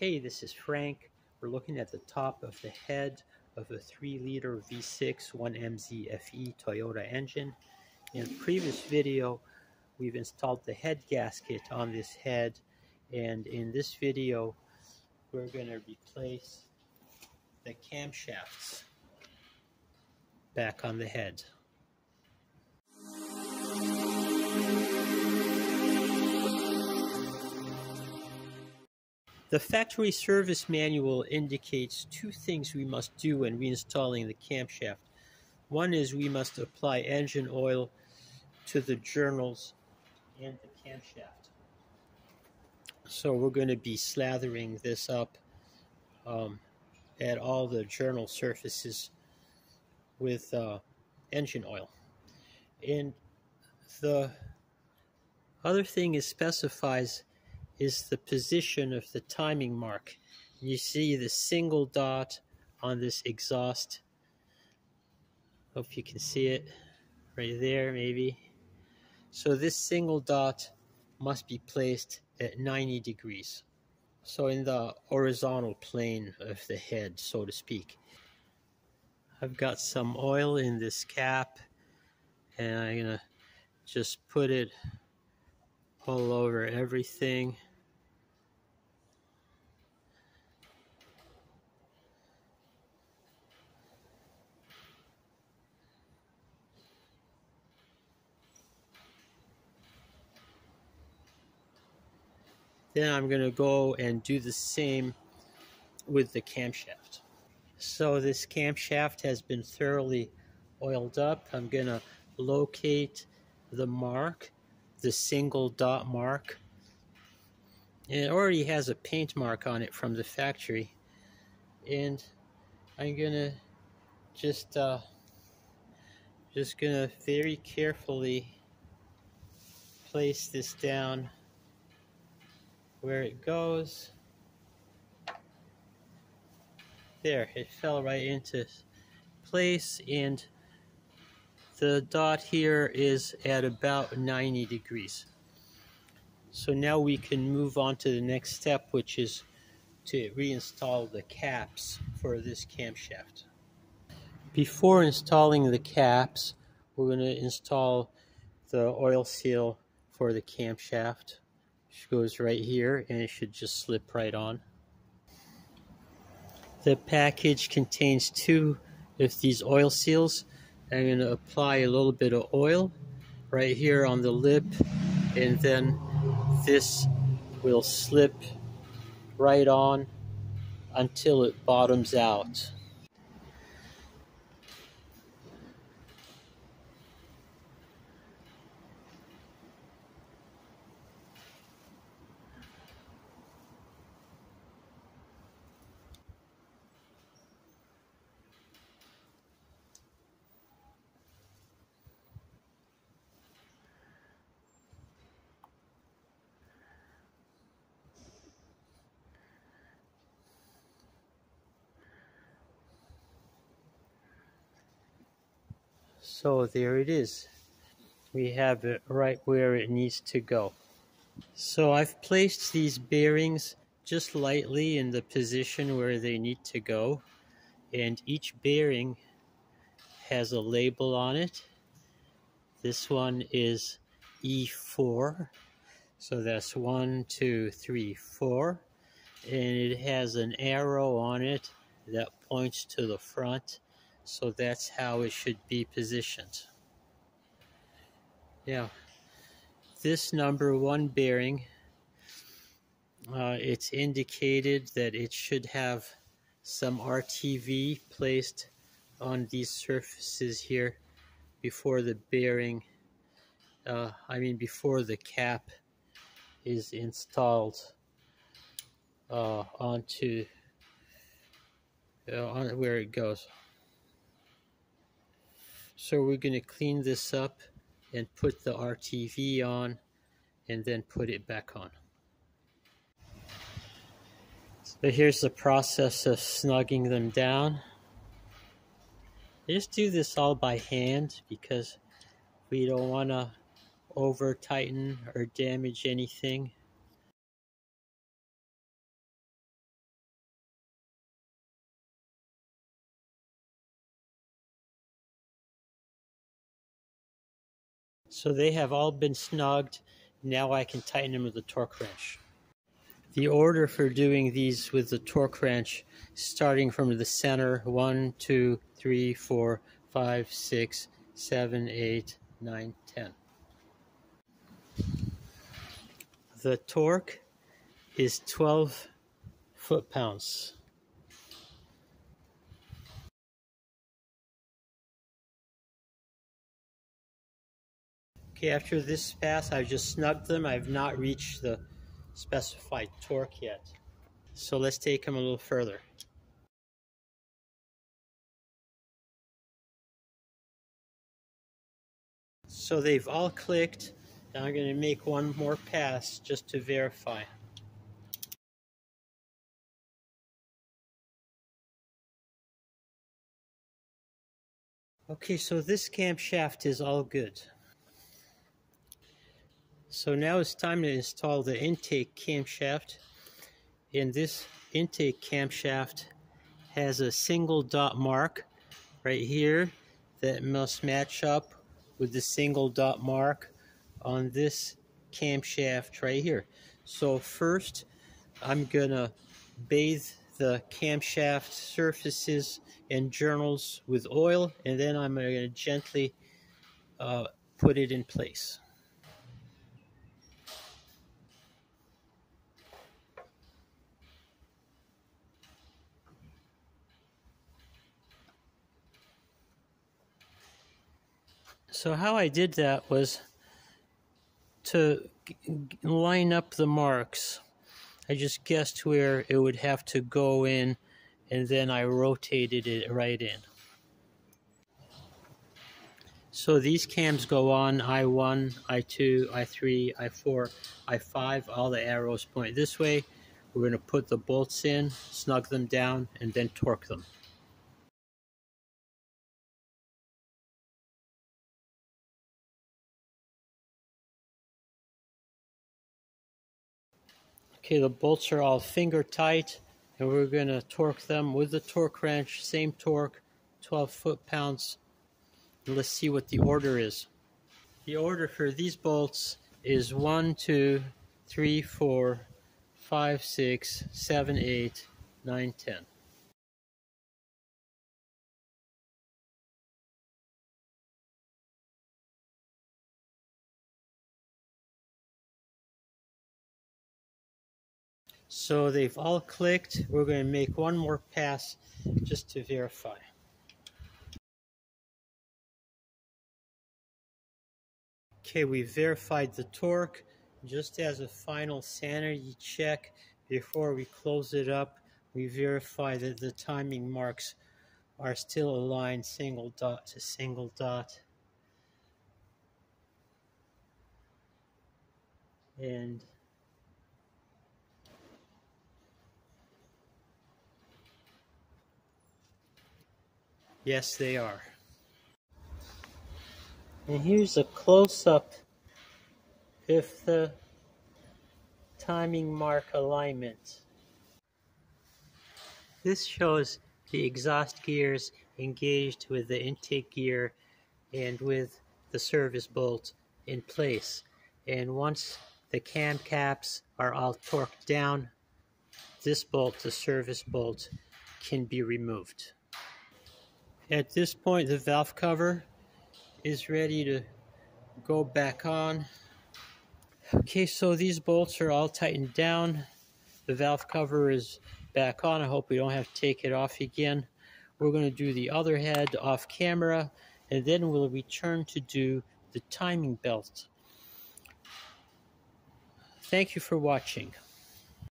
Hey, this is Frank. We're looking at the top of the head of a 3-liter V6 1MZFE Toyota engine. In the previous video, we've installed the head gasket on this head, and in this video, we're going to replace the camshafts back on the head. The factory service manual indicates two things we must do when reinstalling the camshaft. One is we must apply engine oil to the journals and the camshaft. So we're going to be slathering this up um, at all the journal surfaces with uh, engine oil. And the other thing it specifies is the position of the timing mark. You see the single dot on this exhaust. Hope you can see it right there maybe. So this single dot must be placed at 90 degrees. So in the horizontal plane of the head, so to speak. I've got some oil in this cap and I'm gonna just put it all over everything. Then I'm going to go and do the same with the camshaft. So this camshaft has been thoroughly oiled up. I'm going to locate the mark, the single dot mark. It already has a paint mark on it from the factory. And I'm going to just uh, just going to very carefully place this down where it goes. There, it fell right into place and the dot here is at about 90 degrees. So now we can move on to the next step, which is to reinstall the caps for this camshaft. Before installing the caps, we're going to install the oil seal for the camshaft goes right here and it should just slip right on. The package contains two of these oil seals. I'm going to apply a little bit of oil right here on the lip and then this will slip right on until it bottoms out. So there it is. We have it right where it needs to go. So I've placed these bearings just lightly in the position where they need to go. And each bearing has a label on it. This one is E4. So that's one, two, three, four. And it has an arrow on it that points to the front so that's how it should be positioned. Now, this number one bearing, uh, it's indicated that it should have some RTV placed on these surfaces here before the bearing, uh, I mean before the cap is installed uh, onto uh, on where it goes. So we're going to clean this up and put the RTV on and then put it back on. So here's the process of snugging them down. I just do this all by hand because we don't want to over tighten or damage anything. So they have all been snugged. Now I can tighten them with the torque wrench. The order for doing these with the torque wrench, starting from the center, one, two, three, four, five, six, seven, eight, nine, ten. The torque is 12 foot-pounds. Okay, after this pass, I've just snugged them. I've not reached the specified torque yet. So let's take them a little further. So they've all clicked. Now I'm going to make one more pass just to verify. Okay, so this camshaft is all good. So now it's time to install the intake camshaft. And this intake camshaft has a single dot mark right here that must match up with the single dot mark on this camshaft right here. So first I'm gonna bathe the camshaft surfaces and journals with oil and then I'm gonna gently uh, put it in place. So how I did that was to line up the marks. I just guessed where it would have to go in and then I rotated it right in. So these cams go on I1, I2, I3, I4, I5, all the arrows point this way. We're going to put the bolts in, snug them down, and then torque them. Okay, the bolts are all finger tight and we're going to torque them with the torque wrench, same torque, 12 foot-pounds. Let's see what the order is. The order for these bolts is 1, 2, 3, 4, 5, 6, 7, 8, 9, 10. So they've all clicked. We're going to make one more pass just to verify. Okay, we verified the torque. Just as a final sanity check before we close it up, we verify that the timing marks are still aligned single dot to single dot. And Yes, they are. And here's a close-up if the timing mark alignment. This shows the exhaust gears engaged with the intake gear and with the service bolt in place. And once the cam caps are all torqued down, this bolt, the service bolt, can be removed. At this point, the valve cover is ready to go back on. Okay, so these bolts are all tightened down. The valve cover is back on. I hope we don't have to take it off again. We're going to do the other head off camera, and then we'll return to do the timing belt. Thank you for watching.